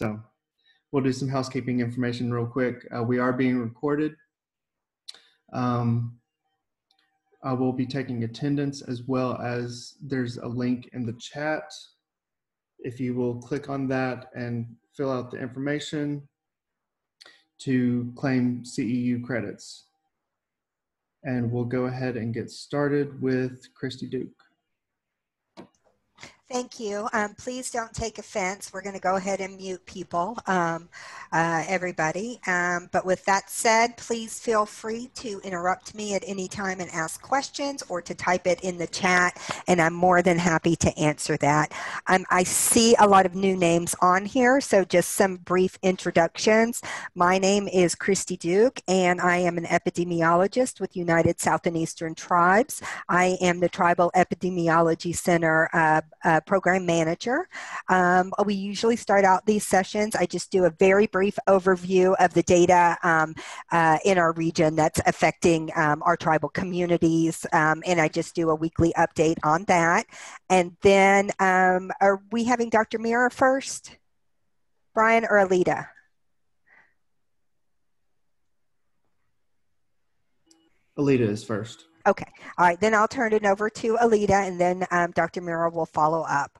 So we'll do some housekeeping information real quick. Uh, we are being recorded. Um, I will be taking attendance as well as there's a link in the chat. If you will click on that and fill out the information to claim CEU credits. And we'll go ahead and get started with Christy Duke. Thank you. Um, please don't take offense. We're going to go ahead and mute people, um, uh, everybody. Um, but with that said, please feel free to interrupt me at any time and ask questions or to type it in the chat, and I'm more than happy to answer that. Um, I see a lot of new names on here, so just some brief introductions. My name is Christy Duke, and I am an epidemiologist with United South and Eastern Tribes. I am the Tribal Epidemiology Center uh, uh, program manager. Um, we usually start out these sessions. I just do a very brief overview of the data um, uh, in our region that's affecting um, our tribal communities, um, and I just do a weekly update on that. And then um, are we having Dr. Mira first? Brian or Alita? Alita is first. Okay. All right. Then I'll turn it over to Alita and then um, Dr. Mira will follow up.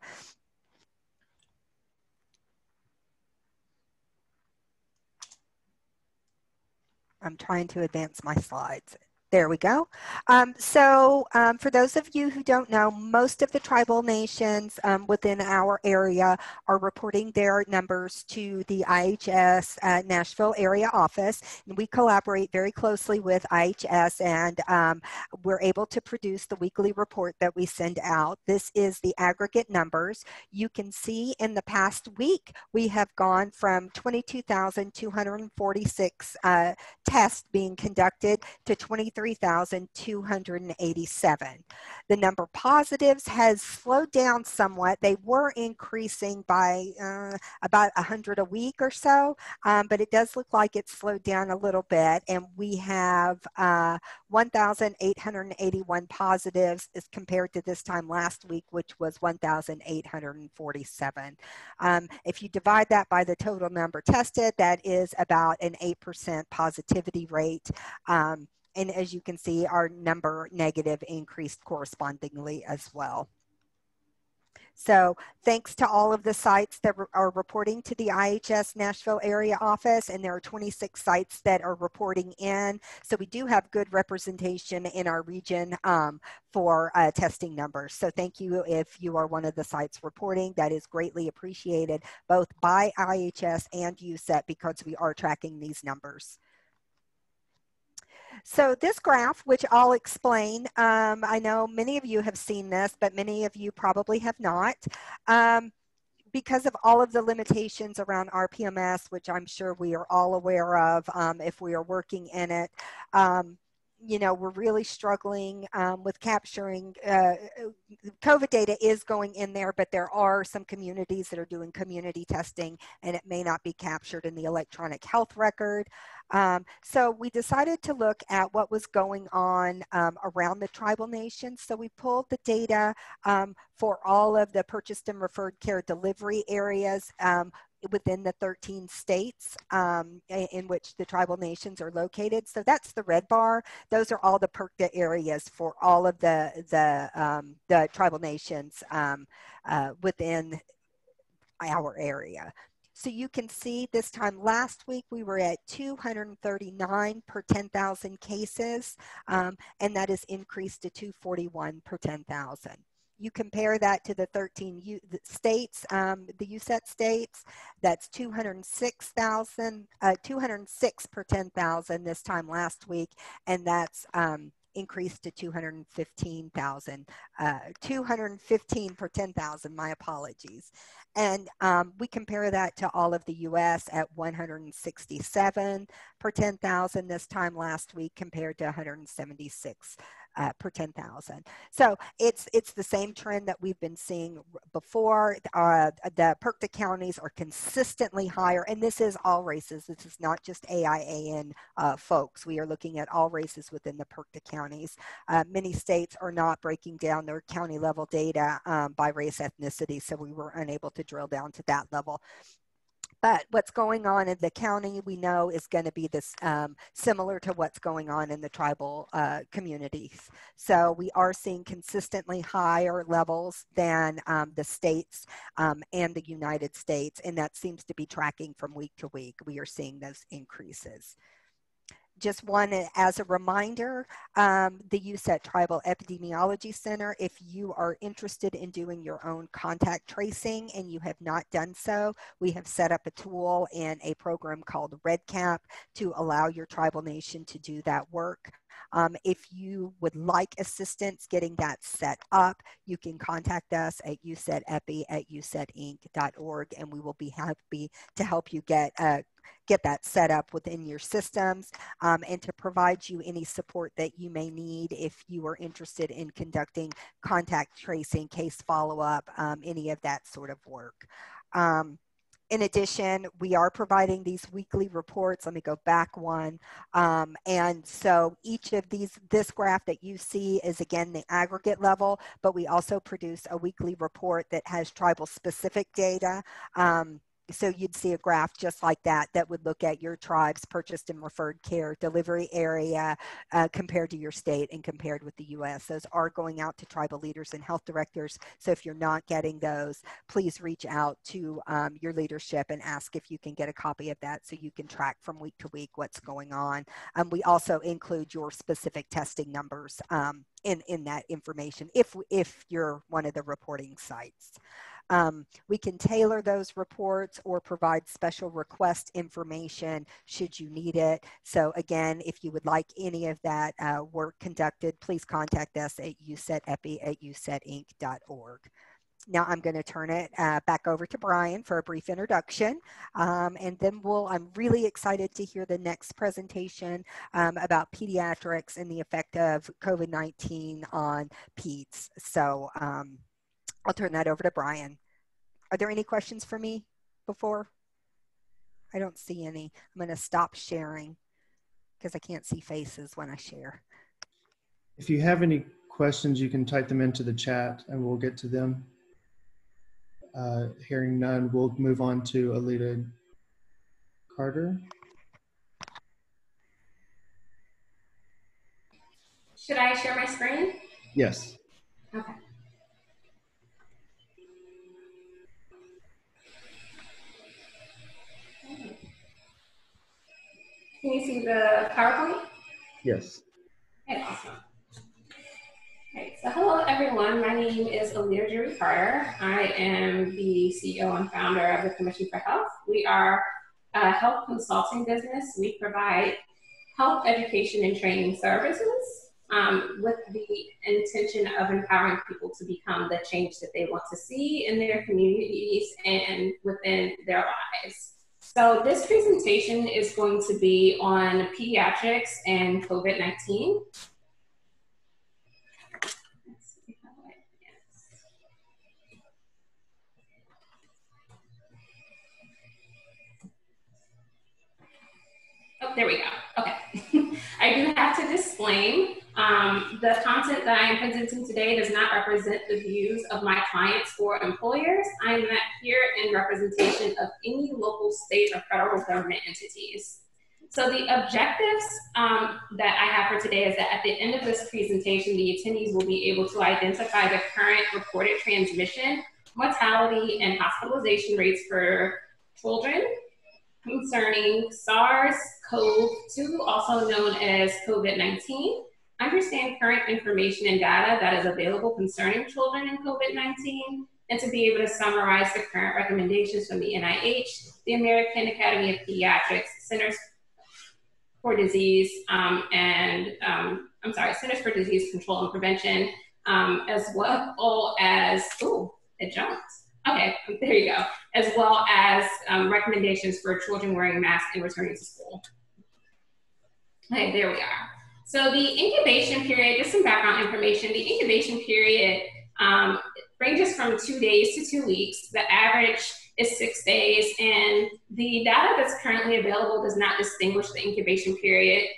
I'm trying to advance my slides. There we go. Um, so um, for those of you who don't know, most of the tribal nations um, within our area are reporting their numbers to the IHS uh, Nashville area office. And we collaborate very closely with IHS and um, we're able to produce the weekly report that we send out. This is the aggregate numbers. You can see in the past week, we have gone from 22,246 uh, tests being conducted to 23 3,287. The number positives has slowed down somewhat. They were increasing by uh, about 100 a week or so, um, but it does look like it's slowed down a little bit. And we have uh, 1,881 positives as compared to this time last week, which was 1,847. Um, if you divide that by the total number tested, that is about an 8% positivity rate. Um, and as you can see, our number negative increased correspondingly as well. So thanks to all of the sites that are reporting to the IHS Nashville area office, and there are 26 sites that are reporting in. So we do have good representation in our region um, for uh, testing numbers. So thank you if you are one of the sites reporting. That is greatly appreciated both by IHS and USET because we are tracking these numbers. So this graph, which I'll explain, um, I know many of you have seen this, but many of you probably have not. Um, because of all of the limitations around RPMS, which I'm sure we are all aware of um, if we are working in it, um, you know, we're really struggling um, with capturing, uh, COVID data is going in there, but there are some communities that are doing community testing and it may not be captured in the electronic health record. Um, so we decided to look at what was going on um, around the tribal nations. So we pulled the data um, for all of the purchased and referred care delivery areas um, within the 13 states um, in which the tribal nations are located. So that's the red bar. Those are all the PERCTA areas for all of the, the, um, the tribal nations um, uh, within our area. So you can see this time last week we were at 239 per 10,000 cases, um, and that has increased to 241 per 10,000 you compare that to the 13 U, the states, um, the USET states, that's 206,000, uh, 206 per 10,000 this time last week, and that's um, increased to 215,000, uh, 215 per 10,000, my apologies. And um, we compare that to all of the US at 167 per 10,000 this time last week compared to 176 uh, per 10,000. So it's, it's the same trend that we've been seeing before. Uh, the PERCTA counties are consistently higher, and this is all races. This is not just AIAN uh, folks. We are looking at all races within the PERCTA counties. Uh, many states are not breaking down their county level data um, by race ethnicity, so we were unable to drill down to that level but what's going on in the county we know is going to be this um, similar to what's going on in the tribal uh, communities. So we are seeing consistently higher levels than um, the states um, and the united states and that seems to be tracking from week to week. We are seeing those increases just one as a reminder, um, the USET Tribal Epidemiology Center, if you are interested in doing your own contact tracing and you have not done so, we have set up a tool and a program called REDCap to allow your tribal nation to do that work. Um, if you would like assistance getting that set up, you can contact us at usetepi at usetinc.org and we will be happy to help you get uh, get that set up within your systems um, and to provide you any support that you may need if you are interested in conducting contact tracing, case follow-up, um, any of that sort of work. Um, in addition, we are providing these weekly reports. Let me go back one. Um, and so each of these, this graph that you see is again the aggregate level, but we also produce a weekly report that has tribal specific data. Um, so you'd see a graph just like that that would look at your tribe's purchased and referred care delivery area uh, compared to your state and compared with the US. Those are going out to tribal leaders and health directors. So if you're not getting those, please reach out to um, your leadership and ask if you can get a copy of that so you can track from week to week what's going on. Um, we also include your specific testing numbers um, in, in that information if, if you're one of the reporting sites. Um, we can tailor those reports or provide special request information should you need it. So again, if you would like any of that uh, work conducted, please contact us at usetepi at usetinc.org. Now I'm going to turn it uh, back over to Brian for a brief introduction, um, and then we'll. I'm really excited to hear the next presentation um, about pediatrics and the effect of COVID-19 on peds. So um, I'll turn that over to Brian. Are there any questions for me before? I don't see any. I'm going to stop sharing because I can't see faces when I share. If you have any questions, you can type them into the chat and we'll get to them. Uh, hearing none, we'll move on to Alita Carter. Should I share my screen? Yes. Okay. Can you see the PowerPoint? Yes. Okay, awesome. Okay, so hello everyone. My name is Alita Drury Carter. I am the CEO and founder of the Commission for Health. We are a health consulting business. We provide health education and training services um, with the intention of empowering people to become the change that they want to see in their communities and within their lives. So this presentation is going to be on pediatrics and COVID-19. Oh, there we go. Okay. I do have to disclaim um, the content that I am presenting today does not represent the views of my clients or employers. I am not here in representation of any local, state, or federal government entities. So the objectives um, that I have for today is that at the end of this presentation, the attendees will be able to identify the current reported transmission, mortality, and hospitalization rates for children concerning SARS-CoV-2, also known as COVID-19, understand current information and data that is available concerning children in COVID-19, and to be able to summarize the current recommendations from the NIH, the American Academy of Pediatrics, Centers for Disease, um, and um, I'm sorry, Centers for Disease Control and Prevention, um, as well as, oh, it jumped. Okay, there you go. As well as um, recommendations for children wearing masks and returning to school. Okay, there we are. So the incubation period, just some background information, the incubation period um, ranges from two days to two weeks. The average is six days, and the data that's currently available does not distinguish the incubation period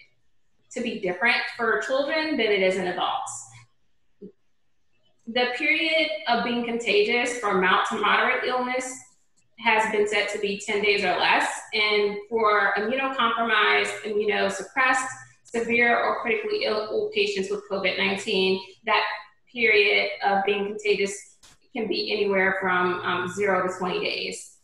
to be different for children than it is in adults. The period of being contagious for mild to moderate illness has been said to be 10 days or less. And for immunocompromised, immunosuppressed, severe or critically ill patients with COVID 19, that period of being contagious can be anywhere from um, zero to 20 days.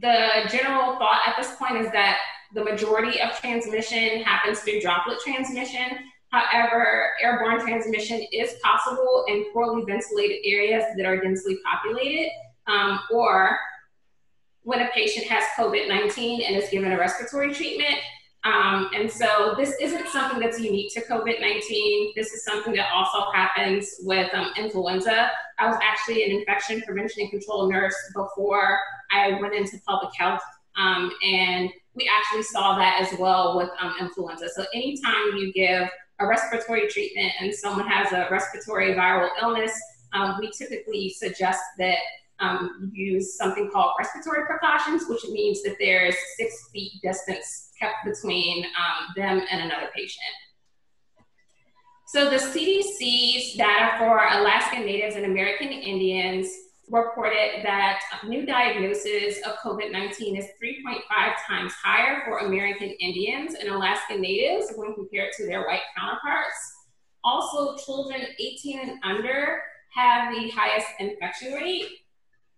The general thought at this point is that the majority of transmission happens through droplet transmission. However, airborne transmission is possible in poorly ventilated areas that are densely populated, um, or when a patient has COVID 19 and is given a respiratory treatment, um, and so this isn't something that's unique to COVID-19. This is something that also happens with um, influenza. I was actually an infection prevention and control nurse before I went into public health. Um, and we actually saw that as well with um, influenza. So anytime you give a respiratory treatment and someone has a respiratory viral illness, um, we typically suggest that um, use something called respiratory precautions, which means that there's six feet distance kept between um, them and another patient. So the CDC's data for Alaskan Natives and American Indians reported that new diagnosis of COVID-19 is 3.5 times higher for American Indians and Alaskan Natives when compared to their white counterparts. Also, children 18 and under have the highest infection rate,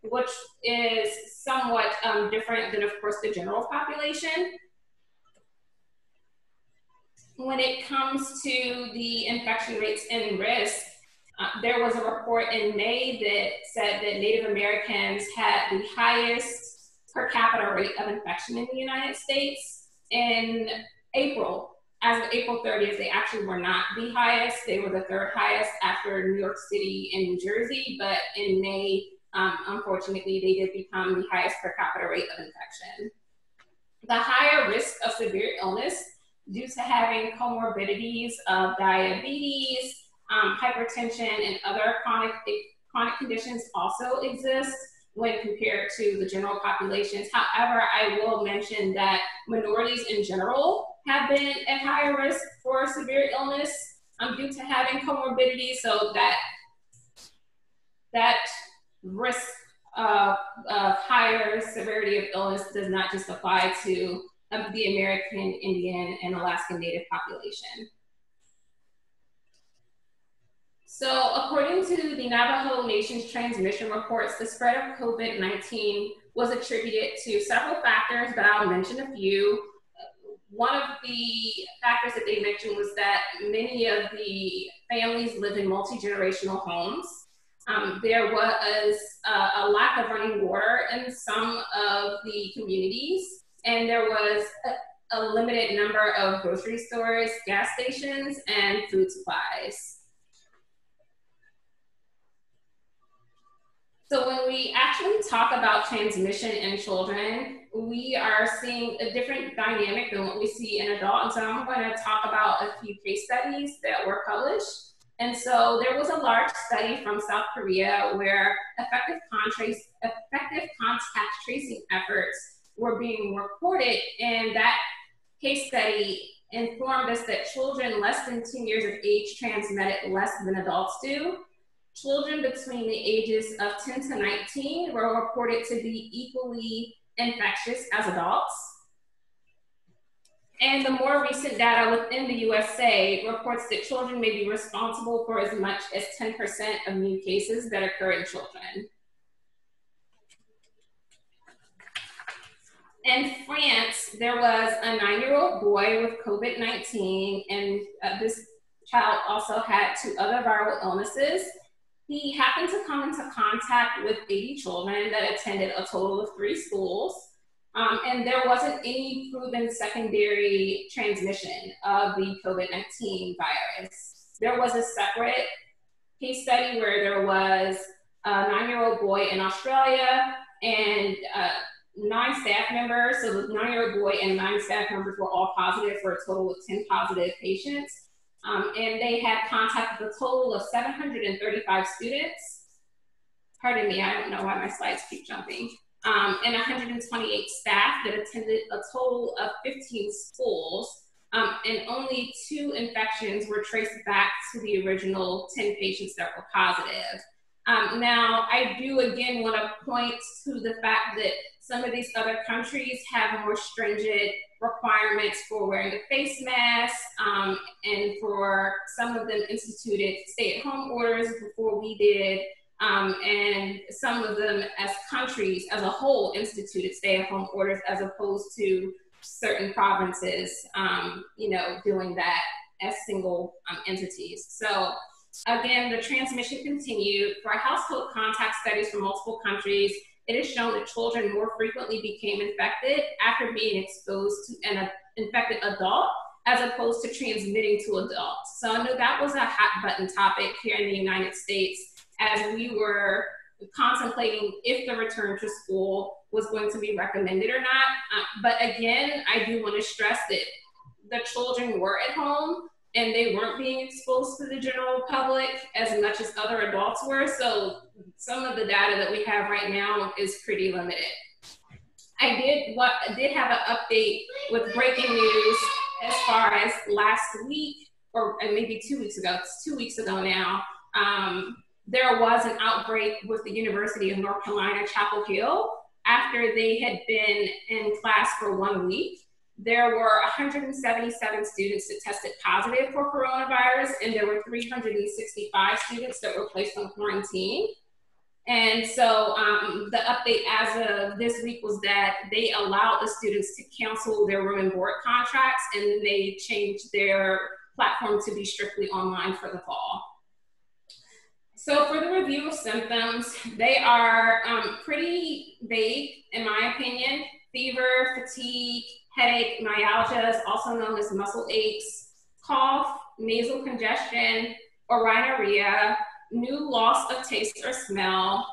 which is somewhat um, different than, of course, the general population when it comes to the infection rates and risk, uh, there was a report in May that said that Native Americans had the highest per capita rate of infection in the United States. In April, as of April 30th, they actually were not the highest. They were the third highest after New York City and New Jersey. But in May, um, unfortunately, they did become the highest per capita rate of infection. The higher risk of severe illness due to having comorbidities of diabetes, um, hypertension, and other chronic, chronic conditions also exist when compared to the general populations. However, I will mention that minorities in general have been at higher risk for severe illness um, due to having comorbidities, so that that risk of, of higher severity of illness does not just apply to of the American Indian and Alaskan Native population. So according to the Navajo Nation's transmission reports, the spread of COVID-19 was attributed to several factors, but I'll mention a few. One of the factors that they mentioned was that many of the families live in multi-generational homes. Um, there was uh, a lack of running water in some of the communities and there was a, a limited number of grocery stores, gas stations, and food supplies. So when we actually talk about transmission in children, we are seeing a different dynamic than what we see in adults. And so I'm going to talk about a few case studies that were published. And so there was a large study from South Korea where effective contact tracing efforts were being reported, and that case study informed us that children less than 10 years of age transmitted less than adults do. Children between the ages of 10 to 19 were reported to be equally infectious as adults. And the more recent data within the USA reports that children may be responsible for as much as 10% of new cases that occur in children. In France, there was a nine year old boy with COVID 19, and uh, this child also had two other viral illnesses. He happened to come into contact with 80 children that attended a total of three schools. Um, and there wasn't any proven secondary transmission of the COVID 19 virus. There was a separate case study where there was a nine year old boy in Australia and uh, nine staff members, so the nine-year-old boy and nine staff members were all positive for a total of 10 positive patients. Um, and they had contact with a total of 735 students. Pardon me, I don't know why my slides keep jumping. Um, and 128 staff that attended a total of 15 schools. Um, and only two infections were traced back to the original 10 patients that were positive. Um, now, I do again want to point to the fact that some of these other countries have more stringent requirements for wearing a face mask, um, and for some of them instituted stay-at-home orders before we did, um, and some of them as countries as a whole instituted stay-at-home orders as opposed to certain provinces, um, you know, doing that as single um, entities. So again, the transmission continued. For household contact studies from multiple countries, it is shown that children more frequently became infected after being exposed to an infected adult as opposed to transmitting to adults. So I know that was a hot button topic here in the United States as we were contemplating if the return to school was going to be recommended or not. Uh, but again, I do want to stress that the children were at home and they weren't being exposed to the general public as much as other adults were. So some of the data that we have right now is pretty limited. I did what did have an update with breaking news as far as last week or maybe two weeks ago. It's two weeks ago now. Um, there was an outbreak with the University of North Carolina, Chapel Hill, after they had been in class for one week there were 177 students that tested positive for coronavirus, and there were 365 students that were placed on quarantine. And so um, the update as of this week was that they allowed the students to cancel their room and board contracts, and they changed their platform to be strictly online for the fall. So for the review of symptoms, they are um, pretty vague, in my opinion. Fever, fatigue, headache, myalgias, also known as muscle aches, cough, nasal congestion, or rhinorrhea, new loss of taste or smell,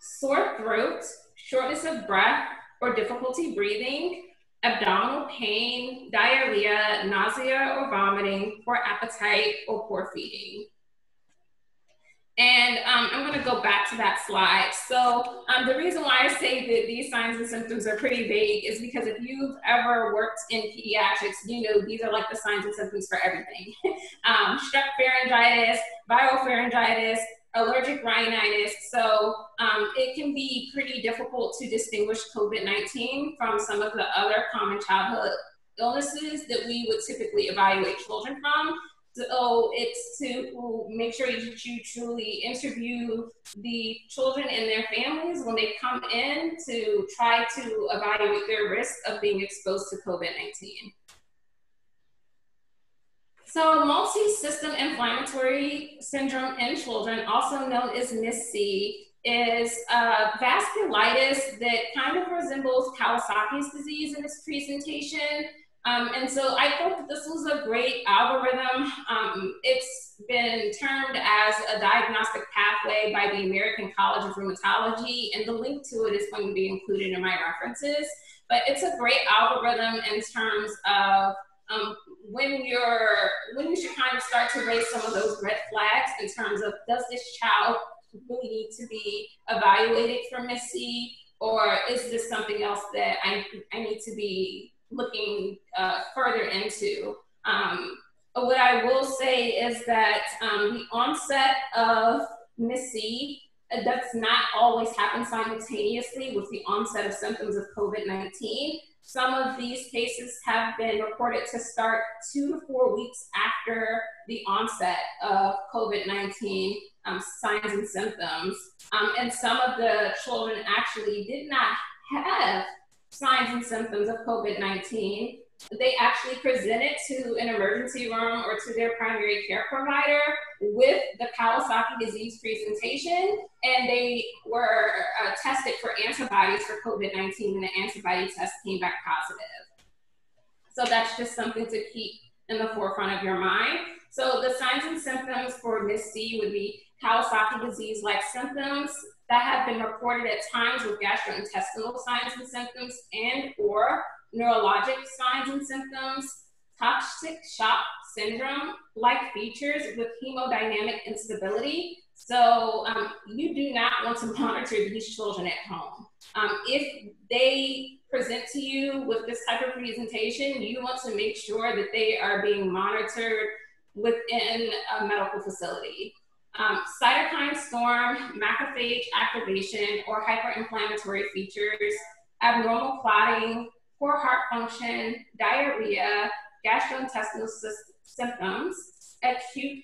sore throat, shortness of breath or difficulty breathing, abdominal pain, diarrhea, nausea or vomiting, poor appetite, or poor feeding. And um, I'm going to go back to that slide. So um, the reason why I say that these signs and symptoms are pretty vague is because if you've ever worked in pediatrics, you know these are like the signs and symptoms for everything. um, strep pharyngitis, viral pharyngitis, allergic rhinitis. So um, it can be pretty difficult to distinguish COVID-19 from some of the other common childhood illnesses that we would typically evaluate children from. So it's to make sure that you truly interview the children and their families when they come in to try to evaluate their risk of being exposed to COVID-19. So multi-system inflammatory syndrome in children, also known as MIS-C, is uh, vasculitis that kind of resembles Kawasaki's disease in this presentation. Um, and so I thought that this was a great algorithm. Um, it's been termed as a diagnostic pathway by the American College of Rheumatology, and the link to it is going to be included in my references. But it's a great algorithm in terms of um, when you're when you should kind of start to raise some of those red flags in terms of does this child really need to be evaluated for MIS-C, or is this something else that I, I need to be looking uh, further into. Um, what I will say is that um, the onset of MIS-C uh, does not always happen simultaneously with the onset of symptoms of COVID-19. Some of these cases have been reported to start two to four weeks after the onset of COVID-19 um, signs and symptoms. Um, and some of the children actually did not have signs and symptoms of COVID 19, they actually presented to an emergency room or to their primary care provider with the Kawasaki disease presentation, and they were uh, tested for antibodies for COVID 19, and the antibody test came back positive. So that's just something to keep in the forefront of your mind. So the signs and symptoms for MIS-C would be Kawasaki disease like symptoms, that have been reported at times with gastrointestinal signs and symptoms and or neurologic signs and symptoms, toxic shock syndrome like features with hemodynamic instability. So um, you do not want to monitor these children at home. Um, if they present to you with this type of presentation, you want to make sure that they are being monitored within a medical facility. Um, cytokine storm, macrophage activation, or hyperinflammatory features, abnormal clotting, poor heart function, diarrhea, gastrointestinal symptoms, acute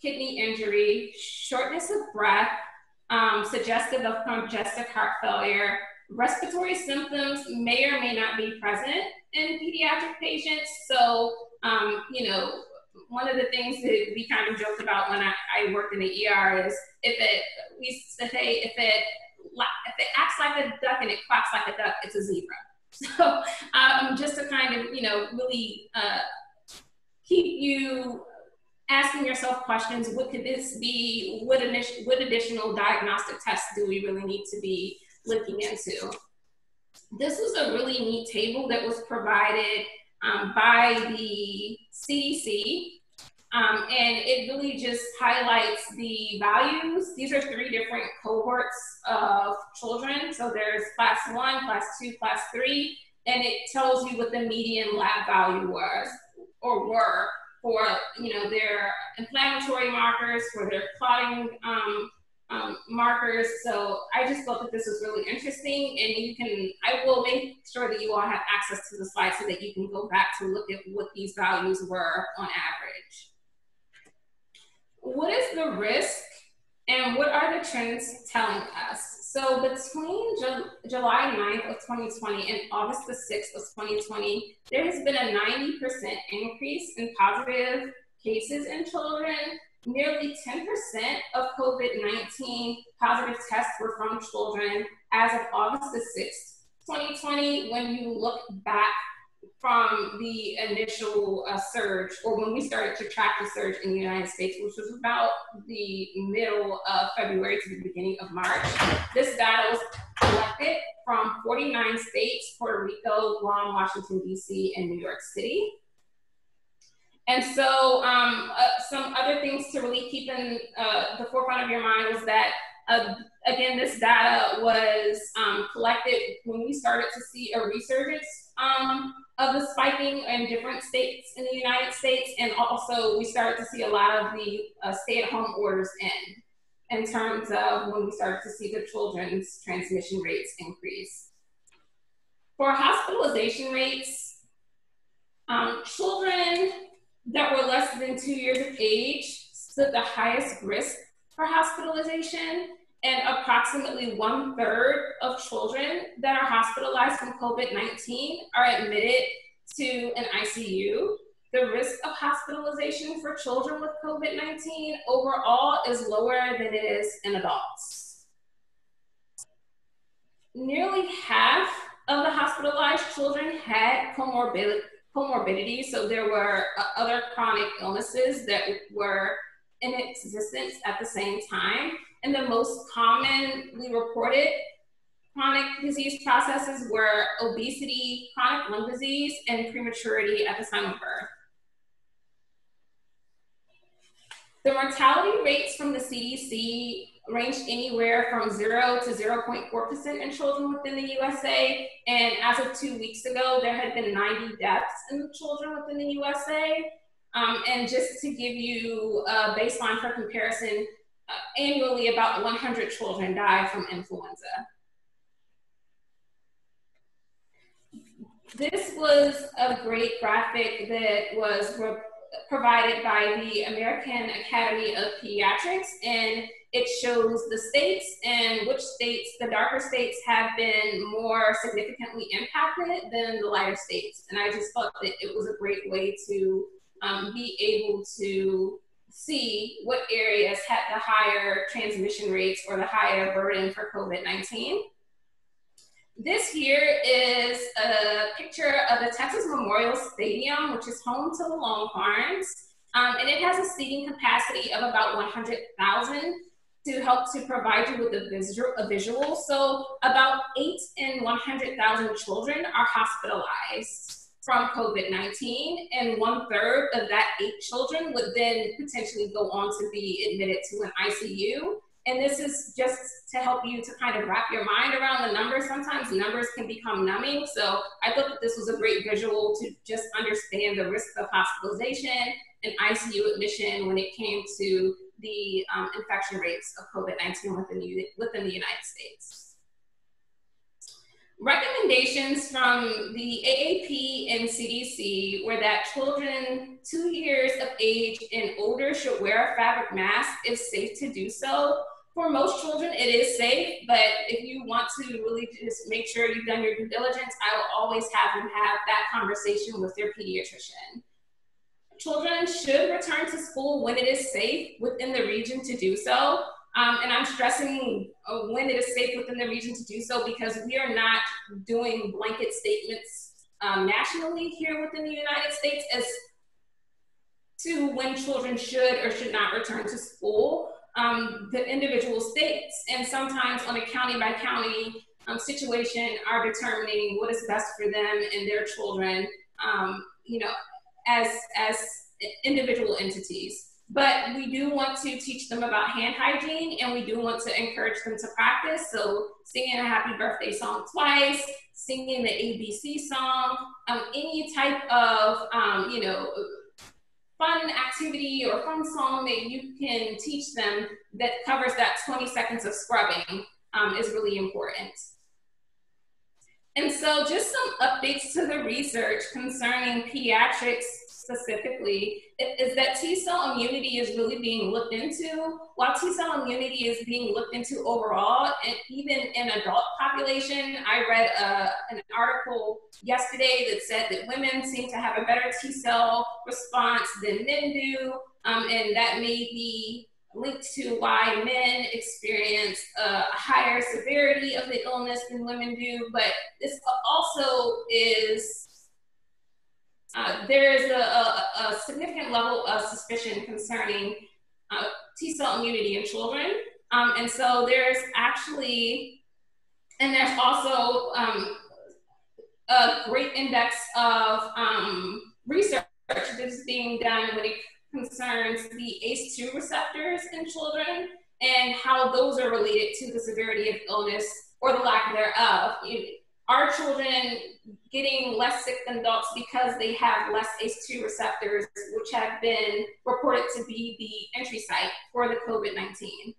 kidney injury, shortness of breath, um, suggestive of congestive heart failure. Respiratory symptoms may or may not be present in pediatric patients. So, um, you know, one of the things that we kind of joked about when I, I worked in the ER is if it, we say, if it, if it acts like a duck and it quacks like a duck, it's a zebra. So, um, just to kind of, you know, really uh, keep you asking yourself questions what could this be what, what additional diagnostic tests do we really need to be looking into this was a really neat table that was provided um, by the cdc um, and it really just highlights the values these are three different cohorts of children so there's class one class two class three and it tells you what the median lab value was or were for you know their inflammatory markers, for their clotting um, um, markers. So I just thought that this was really interesting, and you can I will make sure that you all have access to the slides so that you can go back to look at what these values were on average. What is the risk, and what are the trends telling us? So between Ju July 9th of 2020 and August the 6th of 2020, there has been a 90% increase in positive cases in children. Nearly 10% of COVID-19 positive tests were from children as of August the 6th, 2020. When you look back from the initial uh, surge, or when we started to track the surge in the United States, which was about the middle of February to the beginning of March. This data was collected from 49 states, Puerto Rico, Guam, Washington, D.C., and New York City. And so um, uh, some other things to really keep in uh, the forefront of your mind was that uh, again, this data was um, collected when we started to see a resurgence um, of the spiking in different states in the United States. And also we started to see a lot of the uh, stay-at-home orders in, in terms of when we started to see the children's transmission rates increase. For hospitalization rates, um, children that were less than two years of age stood the highest risk for hospitalization and approximately one third of children that are hospitalized from COVID 19 are admitted to an ICU. The risk of hospitalization for children with COVID 19 overall is lower than it is in adults. Nearly half of the hospitalized children had comorbid- comorbidities, so there were uh, other chronic illnesses that were in existence at the same time and the most commonly reported chronic disease processes were obesity, chronic lung disease, and prematurity at the time of birth. The mortality rates from the CDC ranged anywhere from 0 to 0.4% in children within the USA. And as of two weeks ago, there had been 90 deaths in children within the USA. Um, and just to give you a baseline for comparison, annually about 100 children die from influenza. This was a great graphic that was provided by the American Academy of Pediatrics, and it shows the states and which states, the darker states, have been more significantly impacted than the lighter states. And I just thought that it was a great way to um, be able to see what areas had the higher transmission rates or the higher burden for COVID 19. This here is a picture of the Texas Memorial Stadium, which is home to the Longhorns. Um, and it has a seating capacity of about 100,000 to help to provide you with a visual, a visual. So about eight in 100,000 children are hospitalized from COVID 19, and one third of that eight children would then potentially go on to be admitted to an ICU. And this is just to help you to kind of wrap your mind around the numbers. Sometimes numbers can become numbing. So I thought that this was a great visual to just understand the risk of hospitalization and ICU admission when it came to the um, infection rates of COVID-19 within the, within the United States. Recommendations from the AAP and CDC were that children two years of age and older should wear a fabric mask if safe to do so. For most children, it is safe, but if you want to really just make sure you've done your due diligence, I will always have them have that conversation with their pediatrician. Children should return to school when it is safe within the region to do so. Um, and I'm stressing uh, when it is safe within the region to do so because we are not doing blanket statements um, nationally here within the United States as to when children should or should not return to school. Um, the individual states and sometimes on a county by county um, situation are determining what is best for them and their children, um, you know, as, as individual entities. But we do want to teach them about hand hygiene and we do want to encourage them to practice. So singing a happy birthday song twice, singing the ABC song, um, any type of, um, you know, fun activity or fun song that you can teach them that covers that 20 seconds of scrubbing um, is really important. And so just some updates to the research concerning pediatrics specifically is that T cell immunity is really being looked into. While T cell immunity is being looked into overall, and even in adult population, I read uh, an article yesterday that said that women seem to have a better T cell response than men do, um, and that may be linked to why men experience a higher severity of the illness than women do. But this also is uh, there is a, a, a, significant level of suspicion concerning uh, T cell immunity in children. Um, and so there's actually, and there's also um, a great index of um, research that is being done when it concerns the ACE2 receptors in children and how those are related to the severity of illness or the lack thereof Our children getting less sick than adults because they have less ACE2 receptors, which have been reported to be the entry site for the COVID 19?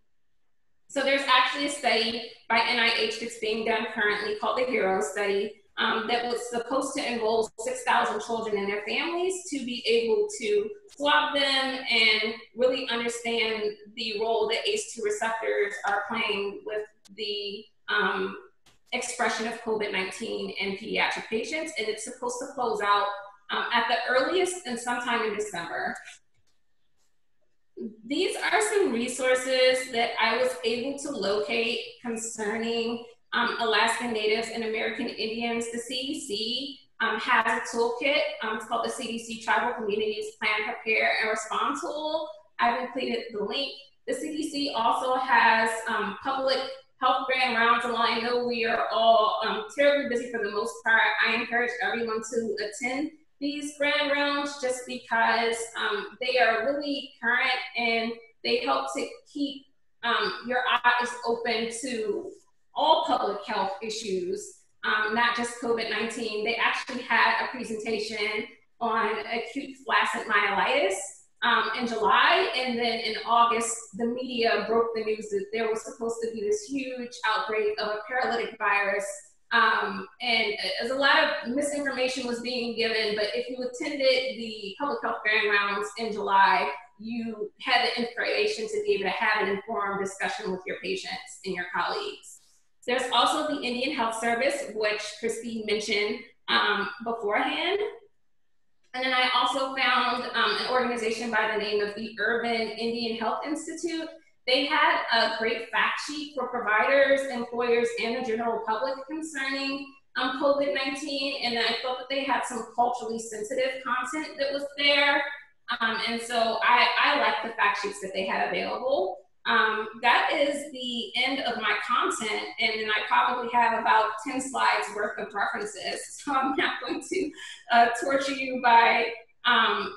So there's actually a study by NIH that's being done currently called the HERO study um, that was supposed to enroll 6,000 children and their families to be able to swab them and really understand the role that ACE2 receptors are playing with the um, expression of COVID-19 in pediatric patients, and it's supposed to close out um, at the earliest and sometime in December. These are some resources that I was able to locate concerning um, Alaskan Natives and American Indians. The CDC um, has a toolkit. Um, it's called the CDC Tribal Communities Plan, Prepare, and Respond tool. I've included the link. The CDC also has um, public health grand rounds along. I know we are all um, terribly busy for the most part. I encourage everyone to attend these grand rounds just because um, they are really current and they help to keep um, your eyes open to all public health issues, um, not just COVID-19. They actually had a presentation on acute flaccid myelitis um, in July. And then in August, the media broke the news that there was supposed to be this huge outbreak of a paralytic virus. Um, and as a lot of misinformation was being given, but if you attended the public health grand rounds in July, you had the information to be able to have an informed discussion with your patients and your colleagues. There's also the Indian Health Service, which Christy mentioned um, beforehand. And then I also found um, an organization by the name of the Urban Indian Health Institute. They had a great fact sheet for providers, employers, and the general public concerning um, COVID-19. And I felt that they had some culturally sensitive content that was there. Um, and so I, I like the fact sheets that they had available. Um, that is the end of my content, and then I probably have about 10 slides worth of references. So I'm not going to uh, torture you by um,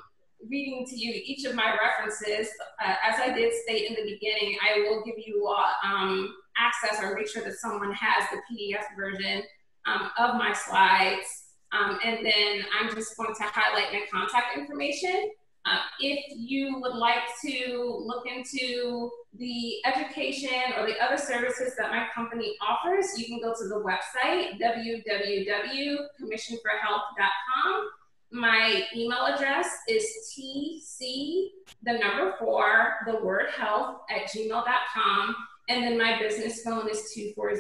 reading to you each of my references. Uh, as I did state in the beginning, I will give you uh, um, access or make sure that someone has the PDF version um, of my slides. Um, and then I'm just going to highlight my contact information Uh, if you would like to look into the education or the other services that my company offers, you can go to the website, www.commissionforhealth.com. My email address is tc, the number four, the word health at gmail.com. And then my business phone is 240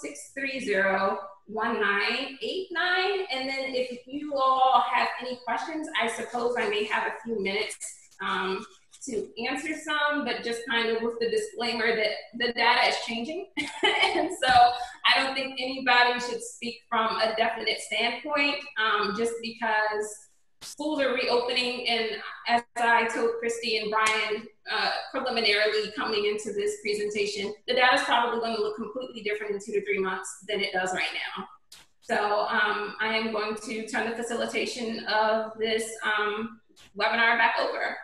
630 1989. And then if you all have any questions, I suppose I may have a few minutes um, to answer some, but just kind of with the disclaimer that the data is changing. and so I don't think anybody should speak from a definite standpoint um, just because schools are reopening. And as I told Christy and Brian uh, preliminarily coming into this presentation, the data is probably going to look completely different in two to three months than it does right now. So um, I am going to turn the facilitation of this um, webinar back over.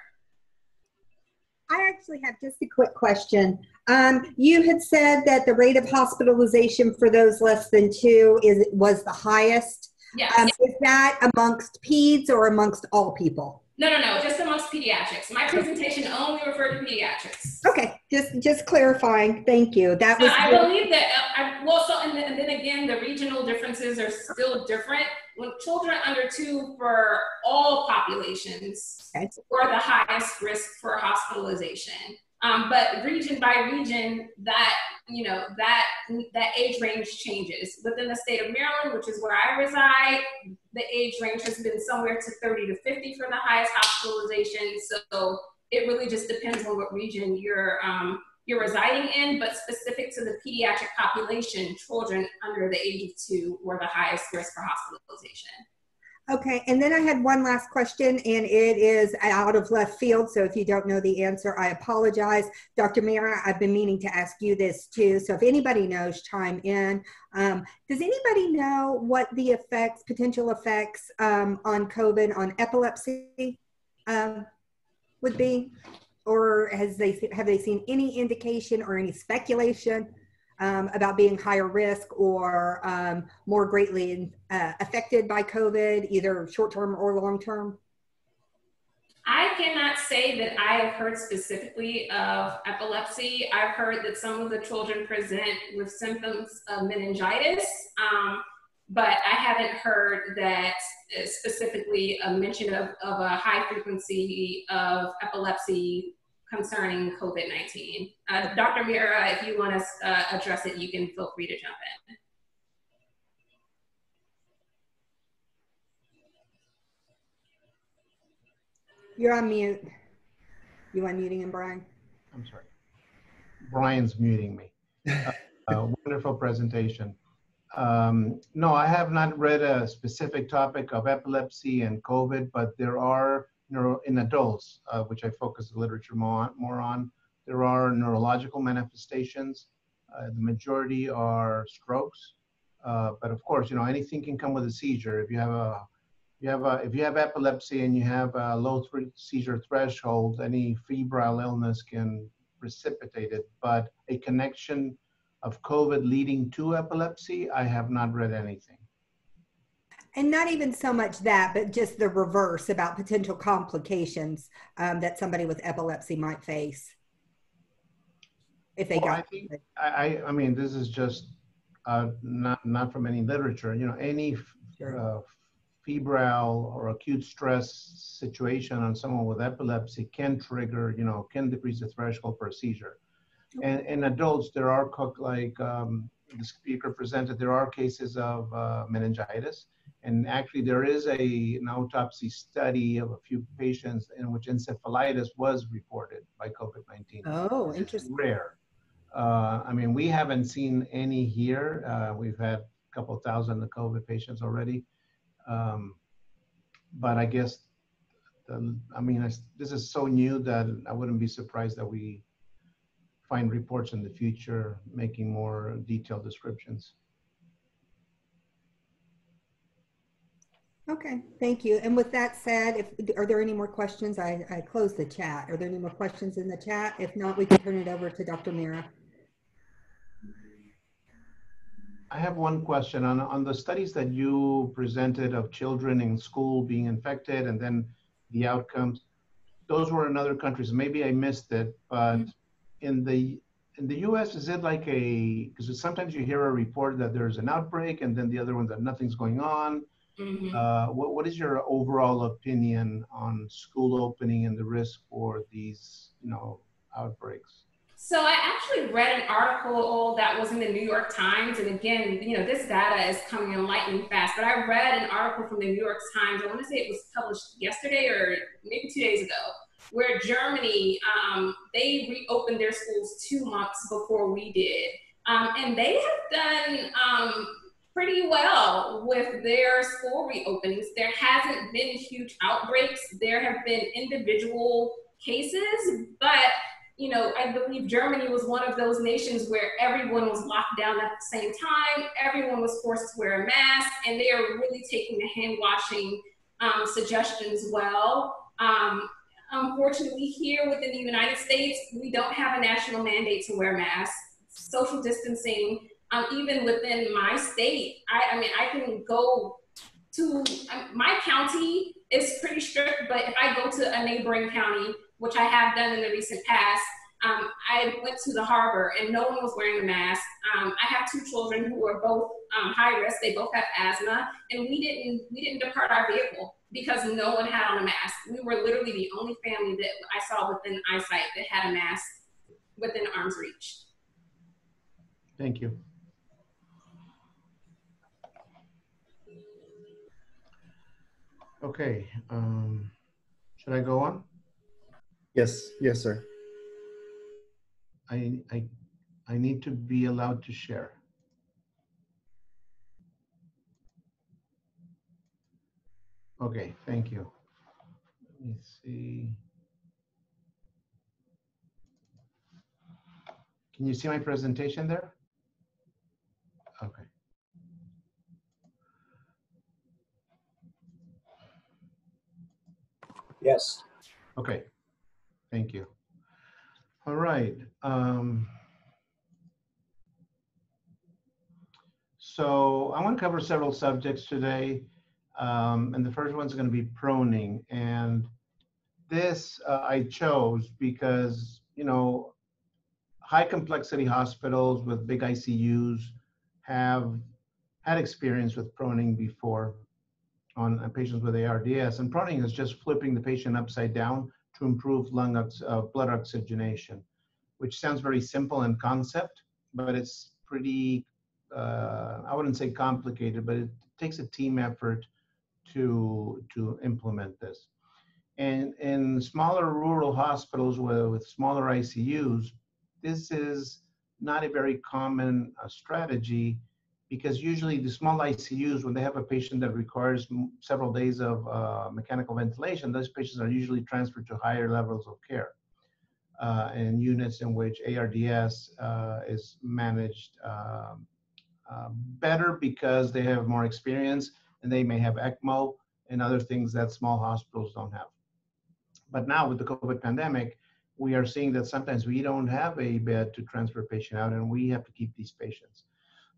I actually have just a quick question. Um, you had said that the rate of hospitalization for those less than two is was the highest. Yes. Um, is that amongst peds or amongst all people? No, no, no, just amongst pediatrics. My presentation only referred to pediatrics. Okay, just just clarifying. Thank you. That was I believe that, uh, I, well, so, and then, and then again, the regional differences are still different. When children under two for all populations Okay. were the highest risk for hospitalization. Um, but region by region, that, you know, that, that age range changes. Within the state of Maryland, which is where I reside, the age range has been somewhere to 30 to 50 for the highest hospitalization. So it really just depends on what region you're, um, you're residing in, but specific to the pediatric population, children under the age of two were the highest risk for hospitalization. Okay, and then I had one last question, and it is out of left field. So if you don't know the answer, I apologize. Dr. Mira, I've been meaning to ask you this too. So if anybody knows, chime in. Um, does anybody know what the effects, potential effects um, on COVID on epilepsy um, would be? Or has they have they seen any indication or any speculation um, about being higher risk or um, more greatly uh, affected by COVID, either short term or long term? I cannot say that I have heard specifically of epilepsy. I've heard that some of the children present with symptoms of meningitis, um, but I haven't heard that uh, specifically a mention of, of a high frequency of epilepsy concerning COVID 19. Uh, Dr. Mira, if you want to uh, address it, you can feel free to jump in. You're on mute. You unmuting him, Brian? I'm sorry. Brian's muting me. Uh, uh, wonderful presentation. Um, no, I have not read a specific topic of epilepsy and COVID, but there are neuro in adults, uh, which I focus the literature more on, more on. There are neurological manifestations. Uh, the majority are strokes, uh, but of course, you know anything can come with a seizure. If you have a you have a, if you have epilepsy and you have a low th seizure threshold, any febrile illness can precipitate it. But a connection of COVID leading to epilepsy, I have not read anything. And not even so much that, but just the reverse about potential complications um, that somebody with epilepsy might face if they Well, I got think- I, I, I mean, this is just uh, not not from any literature. You know, any Sure. uh, febrile or acute stress situation on someone with epilepsy can trigger, you know, can decrease the threshold for a seizure. And in adults, there are like um, the speaker presented, there are cases of uh, meningitis. And actually, there is a an autopsy study of a few patients in which encephalitis was reported by COVID-19 Oh, it's interesting. rare. Uh, I mean, we haven't seen any here. Uh, we've had a couple thousand of COVID patients already. Um, but I guess, the, I mean, I, this is so new that I wouldn't be surprised that we find reports in the future making more detailed descriptions. Okay, thank you. And with that said, if, are there any more questions? I, I closed the chat. Are there any more questions in the chat? If not, we can turn it over to Dr. Mira. I have one question on, on the studies that you presented of children in school being infected and then the outcomes. those were in other countries. Maybe I missed it, but mm-hmm. in the in the U.S., is it like a? Because sometimes you hear a report that there's an outbreak, and then the other one that nothing's going on. Mhm. Uh, what what is your overall opinion on school opening and the risk for these, you know, outbreaks? So I actually read an article that was in the New York Times, and again, you know, this data is coming in lightning fast. But I read an article from the New York Times. I want to say it was published yesterday or maybe two days ago, where Germany um, they reopened their schools two months before we did, um, and they have done um, pretty well with their school reopenings. There hasn't been huge outbreaks. There have been individual cases, but you know, I believe Germany was one of those nations where everyone was locked down at the same time. Everyone was forced to wear a mask, and they are really taking the hand washing um, suggestions well. Um, unfortunately, here within the United States, we don't have a national mandate to wear masks. Social distancing, um, even within my state, I, I mean, I can go to um, my county is pretty strict, but if I go to a neighboring county, which I have done in the recent past, um, I went to the harbor and no one was wearing a mask. Um, I have two children who are both um, high risk. They both have asthma, and we didn't we didn't depart our vehicle because no one had on a mask. We were literally the only family that I saw within eyesight that had a mask within arm's reach. Thank you. Okay, um, should I go on? Yes, yes, sir. I, I, I need to be allowed to share. Okay, thank you. Let me see. Can you see my presentation there? Okay. Yes. Okay, thank you. All right. Um, so I want to cover several subjects today. Um, and the first one's going to be proning. And this uh, I chose because, you know, high complexity hospitals with big ICUs have had experience with proning before on patients with ARDS. And proning is just flipping the patient upside down to improve lung ox- uh, blood oxygenation, which sounds very simple in concept, but it's pretty, uh, I wouldn't say complicated, but it takes a team effort to, to implement this. And in smaller rural hospitals with, with smaller ICUs, this is not a very common uh, strategy because usually the small ICUs, when they have a patient that requires several days of uh, mechanical ventilation, those patients are usually transferred to higher levels of care uh, and units in which ARDS uh, is managed um, uh, better because they have more experience and they may have ECMO and other things that small hospitals don't have. But now with the COVID pandemic, we are seeing that sometimes we don't have a bed to transfer a patient out and we have to keep these patients.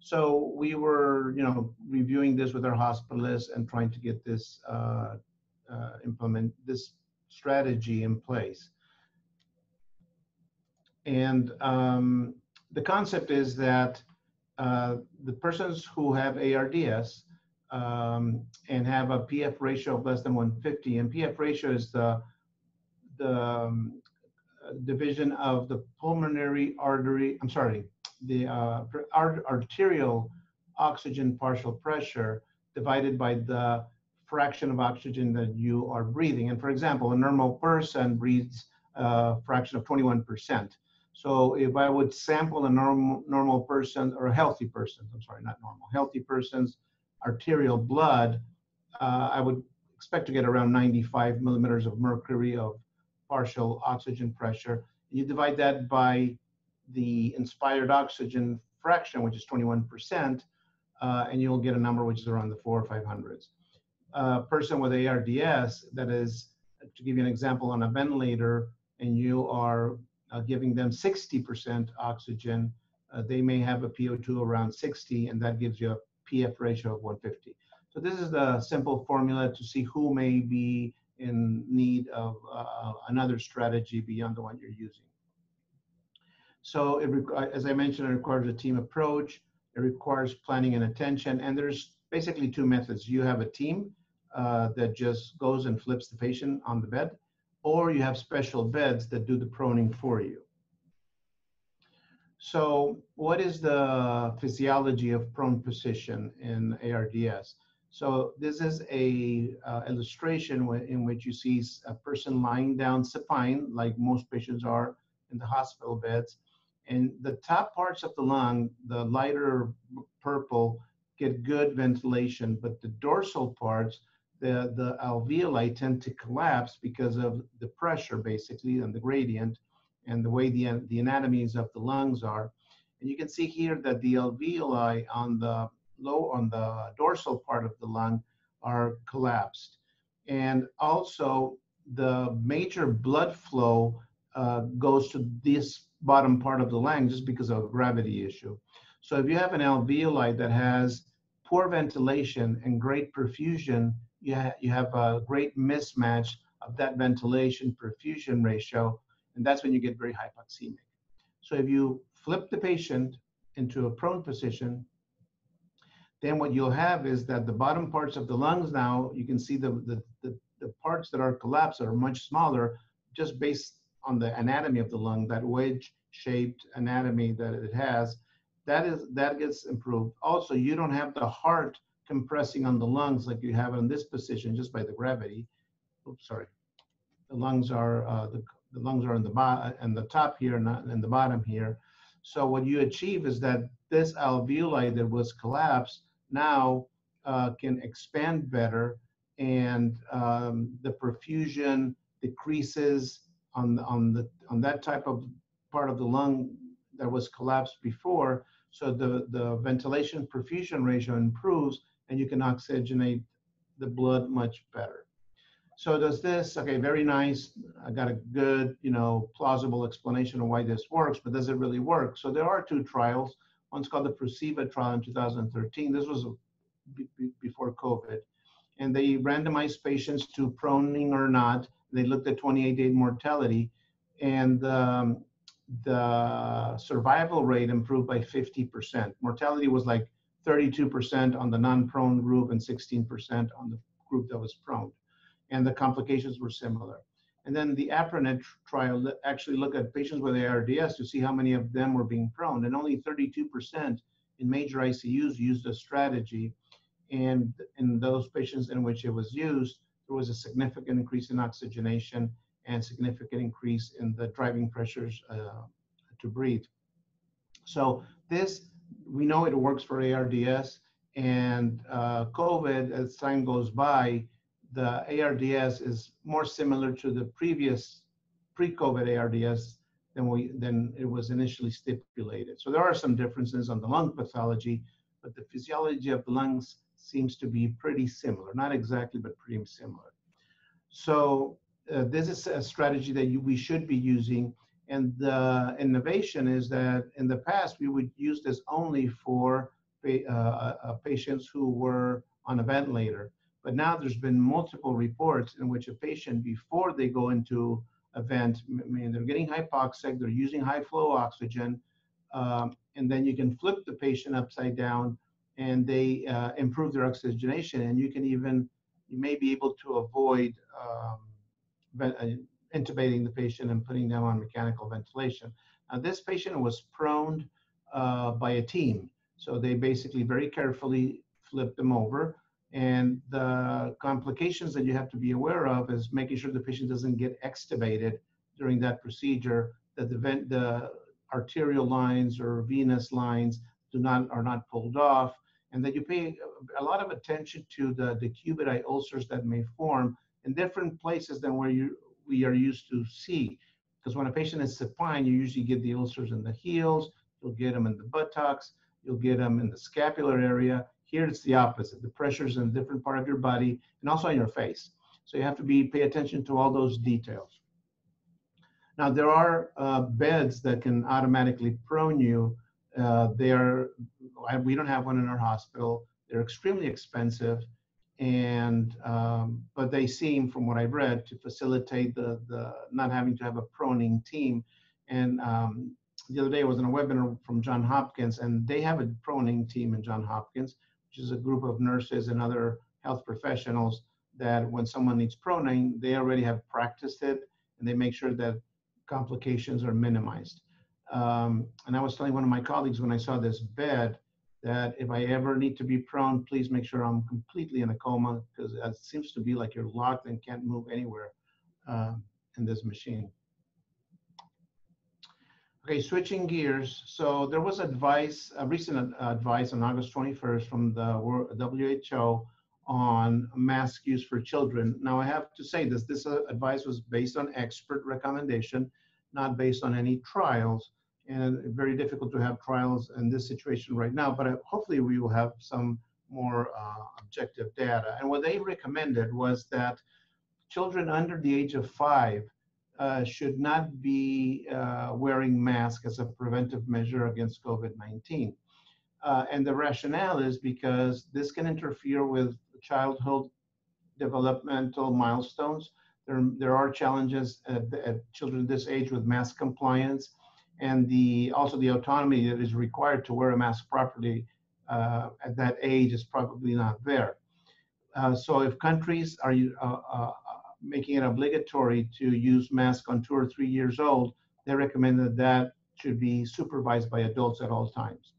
So we were, you know, reviewing this with our hospitalists and trying to get this uh, uh, implement this strategy in place. And um, the concept is that uh, the persons who have ARDS um, and have a PF ratio of less than 150, and PF ratio is the the um, division of the pulmonary artery. I'm sorry, the uh, art- arterial oxygen partial pressure divided by the fraction of oxygen that you are breathing. And for example, a normal person breathes a fraction of 21%. So if I would sample a normal, normal person or a healthy person, I'm sorry, not normal, healthy person's arterial blood, uh, I would expect to get around 95 millimeters of mercury of partial oxygen pressure. You divide that by the inspired oxygen fraction, which is 21%, uh, and you'll get a number which is around the four or 500s. A person with ARDS, that is, to give you an example, on a ventilator, and you are uh, giving them 60% oxygen, uh, they may have a PO2 around 60, and that gives you a PF ratio of 150. So this is the simple formula to see who may be in need of uh, another strategy beyond the one you're using. So it, as I mentioned, it requires a team approach. It requires planning and attention. And there's basically two methods. You have a team uh, that just goes and flips the patient on the bed, or you have special beds that do the proning for you. So what is the physiology of prone position in ARDS? So this is a uh, illustration in which you see a person lying down supine, like most patients are in the hospital beds. And the top parts of the lung, the lighter purple, get good ventilation, but the dorsal parts, the, the alveoli tend to collapse because of the pressure, basically, and the gradient, and the way the, the anatomies of the lungs are. And you can see here that the alveoli on the low on the dorsal part of the lung are collapsed. And also the major blood flow uh, goes to this bottom part of the lung just because of a gravity issue. So if you have an alveoli that has poor ventilation and great perfusion, you, ha you have a great mismatch of that ventilation perfusion ratio, and that's when you get very hypoxemic. So if you flip the patient into a prone position, then what you'll have is that the bottom parts of the lungs now, you can see the, the, the, the parts that are collapsed are much smaller just based on the anatomy of the lung, that wedge-shaped anatomy that it has, that is that gets improved. Also, you don't have the heart compressing on the lungs like you have in this position just by the gravity. Oops, sorry. The lungs are uh, the, the lungs are in the bottom and the top here, not in the bottom here. So what you achieve is that this alveoli that was collapsed now uh, can expand better and um, the perfusion decreases on, on, the, on that type of part of the lung that was collapsed before. So the, the ventilation perfusion ratio improves and you can oxygenate the blood much better. So does this, okay, very nice. I got a good, you know, plausible explanation of why this works, but does it really work? So there are two trials. One's called the PROSEVA trial in 2013. This was before COVID. And they randomized patients to proning or not. They looked at 28 day mortality. And um, the survival rate improved by 50%. Mortality was like 32% on the non prone group and 16% on the group that was prone. And the complications were similar. And then the APRONET trial actually looked at patients with ARDS to see how many of them were being prone. And only 32% in major ICUs used a strategy. And in those patients in which it was used, there was a significant increase in oxygenation and significant increase in the driving pressures uh, to breathe. So this, we know it works for ARDS and uh, COVID, as time goes by, the ARDS is more similar to the previous pre-COVID ARDS than we than it was initially stipulated. So there are some differences on the lung pathology, but the physiology of the lungs seems to be pretty similar. Not exactly, but pretty similar. So uh, this is a strategy that you, we should be using. And the innovation is that in the past we would use this only for uh, uh, patients who were on a ventilator. But now there's been multiple reports in which a patient, before they go into a vent, I mean, they're getting hypoxic, they're using high flow oxygen, um, and then you can flip the patient upside down and they uh, improve their oxygenation. And you can even, you may be able to avoid um, uh, intubating the patient and putting them on mechanical ventilation. Now, this patient was proned uh, by a team. So they basically very carefully flipped them over. And the complications that you have to be aware of is making sure the patient doesn't get extubated during that procedure, that the, vent, the arterial lines or venous lines do not are not pulled off, and that you pay a lot of attention to the decubiti ulcers that may form in different places than where you we are used to see. Because when a patient is supine, you usually get the ulcers in the heels, you'll get them in the buttocks, you'll get them in the scapular area, here it's the opposite. The pressure's in a different part of your body and also on your face. So you have to be pay attention to all those details. Now there are uh, beds that can automatically prone you. Uh, they are, we don't have one in our hospital. They're extremely expensive. and um, but they seem, from what I've read, to facilitate the the not having to have a proning team. And um, the other day I was in a webinar from John Hopkins, and they have a proning team in John Hopkins, which is a group of nurses and other health professionals that when someone needs proning, they already have practiced it, and they make sure that complications are minimized. Um, and I was telling one of my colleagues when I saw this bed that if I ever need to be prone, please make sure I'm completely in a coma because it seems to be like you're locked and can't move anywhere uh, in this machine. Okay, switching gears. So there was advice, a recent advice on August 21st from the WHO on mask use for children. Now I have to say this, this uh, advice was based on expert recommendation, not based on any trials and very difficult to have trials in this situation right now, but uh, hopefully we will have some more uh, objective data. And what they recommended was that children under the age of five uh, should not be uh, wearing masks as a preventive measure against COVID-19. Uh, and the rationale is because this can interfere with childhood developmental milestones. There, there are challenges at, at children this age with mask compliance and the also the autonomy that is required to wear a mask properly uh, at that age is probably not there. Uh, so if countries are uh, uh, making it obligatory to use masks on two or three years old, they recommend that that should be supervised by adults at all times.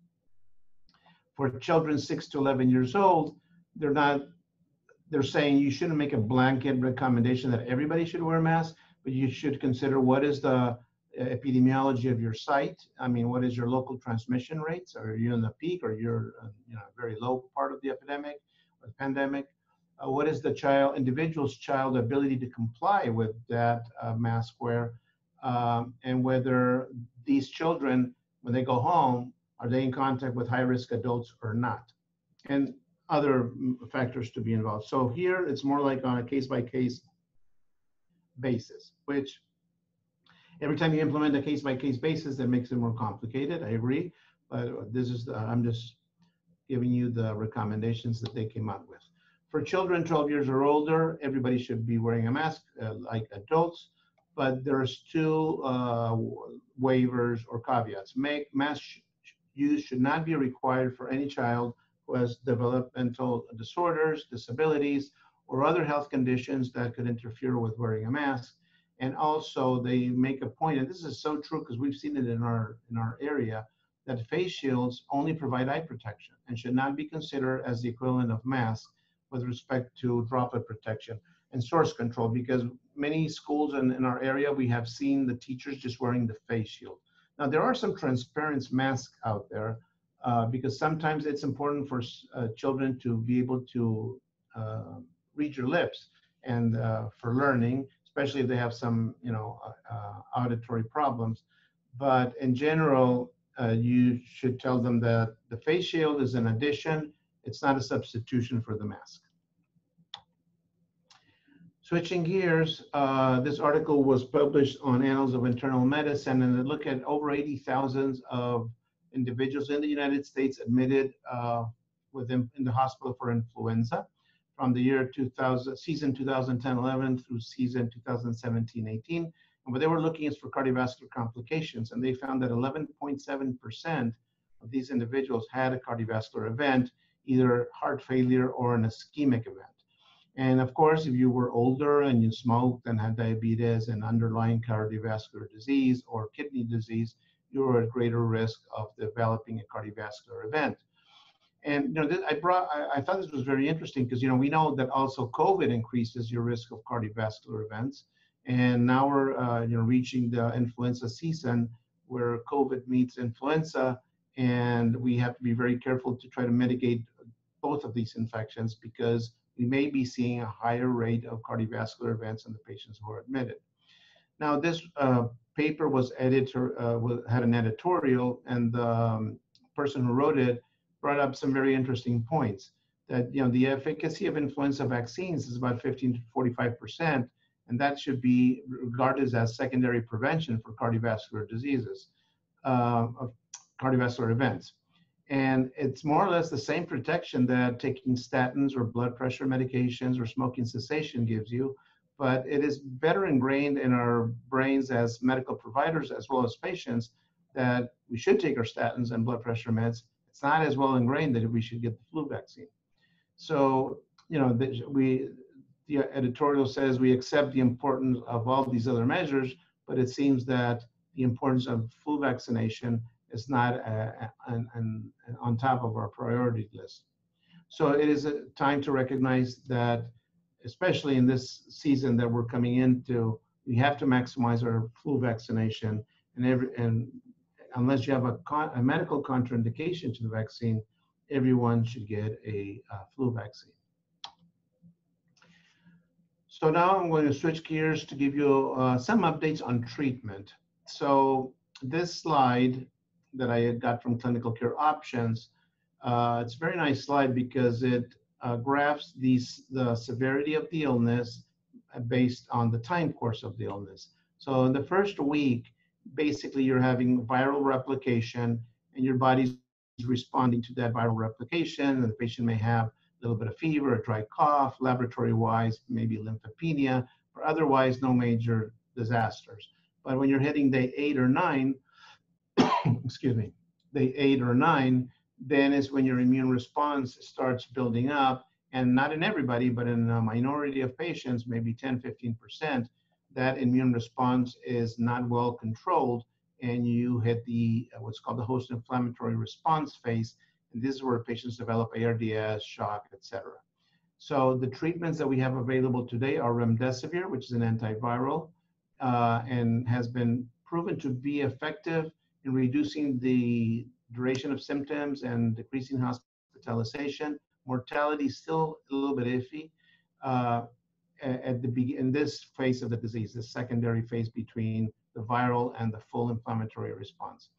For children six to 11 years old, they're not, they're saying you shouldn't make a blanket recommendation that everybody should wear a mask, but you should consider what is the epidemiology of your site. I mean, what is your local transmission rates? Are you in the peak or you're uh, you know very low part of the epidemic or the pandemic? Uh, what is the child individual's child ability to comply with that uh, mask wear, um, and whether these children, when they go home, are they in contact with high risk adults or not, and other factors to be involved. So here it's more like on a case by case basis, which Every time you implement a case by case basis, that makes it more complicated. I agree, but this is the, I'm just giving you the recommendations that they came up with. For children 12 years or older, everybody should be wearing a mask uh, like adults, but there's two uh, waivers or caveats. Make mask use should not be required for any child who has developmental disorders, disabilities, or other health conditions that could interfere with wearing a mask. And also they make a point, and this is so true because we've seen it in our in our area, that face shields only provide eye protection and should not be considered as the equivalent of masks with respect to droplet protection and source control because many schools in, in our area we have seen the teachers just wearing the face shield. Now there are some transparent masks out there uh, because sometimes it's important for uh, children to be able to uh, read your lips and uh, for learning especially if they have some, you know, uh, uh, auditory problems. But in general, uh, you should tell them that the face shield is an addition. It's not a substitution for the mask. Switching gears, uh, this article was published on Annals of Internal Medicine, and they look at over 80,000 of individuals in the United States admitted uh, within in the hospital for influenza from the year 2000, season 2010-11 through season 2017-18. And what they were looking is for cardiovascular complications, and they found that 11.7% of these individuals had a cardiovascular event, either heart failure or an ischemic event. And of course, if you were older and you smoked and had diabetes and underlying cardiovascular disease or kidney disease, you were at greater risk of developing a cardiovascular event. And you know, I brought, I, I, thought this was very interesting because you know we know that also COVID increases your risk of cardiovascular events, and now we're uh, you know reaching the influenza season where COVID meets influenza, and we have to be very careful to try to mitigate both of these infections because we may be seeing a higher rate of cardiovascular events in the patients who are admitted. Now, this uh, paper was editor uh, had an editorial, and the um, person who wrote it brought up some very interesting points that you know the efficacy of influenza vaccines is about 15 to 45 percent and that should be regarded as secondary prevention for cardiovascular diseases uh, of cardiovascular events And it's more or less the same protection that taking statins or blood pressure medications or smoking cessation gives you, but it is better ingrained in our brains as medical providers as well as patients that we should take our statins and blood pressure meds. It's not as well ingrained that we should get the flu vaccine. So, you know, the, we, the editorial says we accept the importance of all these other measures, but it seems that the importance of flu vaccination is not uh, on top of our priority list. So it is a time to recognize that, especially in this season that we're coming into, we have to maximize our flu vaccination. And every and unless you have a, a medical contraindication to the vaccine, everyone should get a uh, flu vaccine. So now I'm going to switch gears to give you uh, some updates on treatment. So this slide that I got from Clinical Care Options, uh, it's a very nice slide because it uh, graphs these, the severity of the illness based on the time course of the illness. So in the first week, basically you're having viral replication and your body's responding to that viral replication and the patient may have a little bit of fever, a dry cough, laboratory wise, maybe lymphopenia, or otherwise no major disasters. But when you're hitting day eight or nine, excuse me, day eight or nine, then is when your immune response starts building up. And not in everybody, but in a minority of patients, maybe 10, 15%, that immune response is not well controlled and you hit the uh, what's called the host inflammatory response phase and this is where patients develop ARDS, shock, etc. So the treatments that we have available today are remdesivir, which is an antiviral, uh, and has been proven to be effective in reducing the duration of symptoms and decreasing hospitalization. Mortality is still a little bit iffy. Uh, at the in this phase of the disease, the secondary phase between the viral and the full inflammatory response.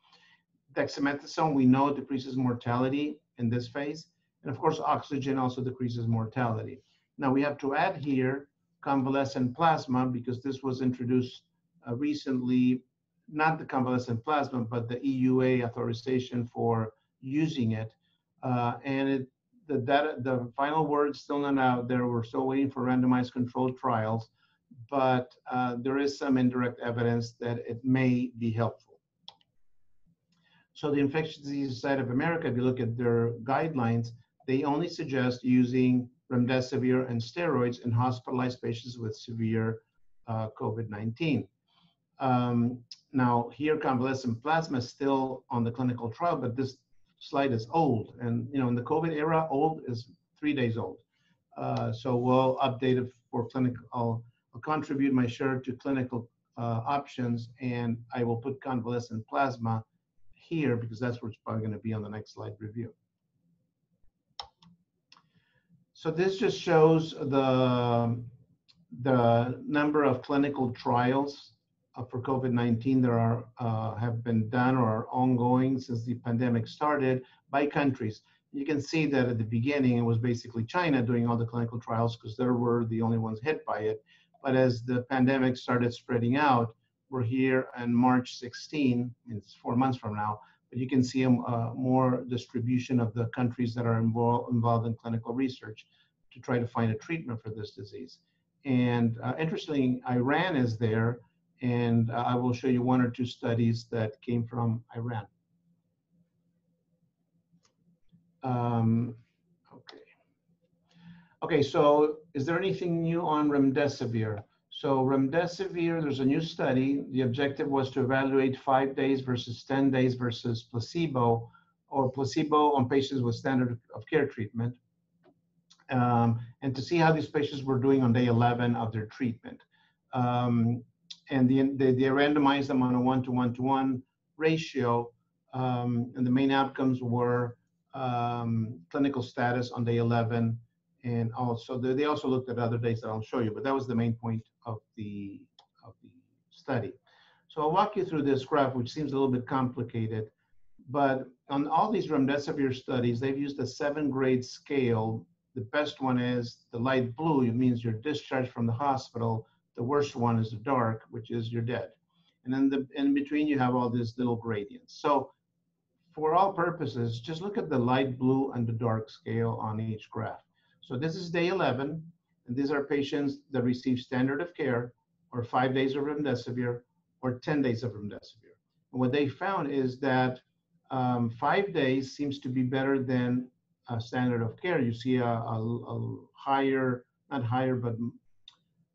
Dexamethasone, we know decreases mortality in this phase. And of course, oxygen also decreases mortality. Now we have to add here convalescent plasma because this was introduced uh, recently, not the convalescent plasma, but the EUA authorization for using it. Uh, and it the data, the final word still not out there. We're still waiting for randomized controlled trials, but uh, there is some indirect evidence that it may be helpful. So the Infectious Disease Society of America, if you look at their guidelines, they only suggest using remdesivir and steroids in hospitalized patients with severe uh, COVID-19. Um, now, here convalescent plasma is still on the clinical trial, but this slide is old. And, you know, in the COVID era, old is three days old. Uh, so we'll update it for clinical, I'll, I'll contribute my share to clinical uh, options and I will put convalescent plasma here because that's what's probably gonna be on the next slide review. So this just shows the, the number of clinical trials for COVID-19 that are uh, have been done or are ongoing since the pandemic started by countries. You can see that at the beginning it was basically China doing all the clinical trials because they were the only ones hit by it. But as the pandemic started spreading out, we're here on March 16, it's four months from now, but you can see a uh, more distribution of the countries that are involved, involved in clinical research to try to find a treatment for this disease. And uh, interestingly, Iran is there, and I will show you one or two studies that came from Iran. Um, okay. Okay, so is there anything new on remdesivir? So remdesivir, there's a new study. The objective was to evaluate five days versus 10 days versus placebo or placebo on patients with standard of care treatment. Um, and to see how these patients were doing on day 11 of their treatment. Um, and the, they, they randomized them on a one-to-one-to-one ratio. Um, and the main outcomes were um, clinical status on day 11. And also, they, they also looked at other days that I'll show you, but that was the main point of the, of the study. So I'll walk you through this graph, which seems a little bit complicated. But on all these remdesivir studies, they've used a seven grade scale. The best one is the light blue. It means you're discharged from the hospital the worst one is the dark, which is you're dead. And then the, in between, you have all these little gradients. So for all purposes, just look at the light blue and the dark scale on each graph. So this is day 11, and these are patients that receive standard of care or five days of remdesivir or 10 days of remdesivir. And what they found is that um, five days seems to be better than a standard of care. You see a, a, a higher, not higher, but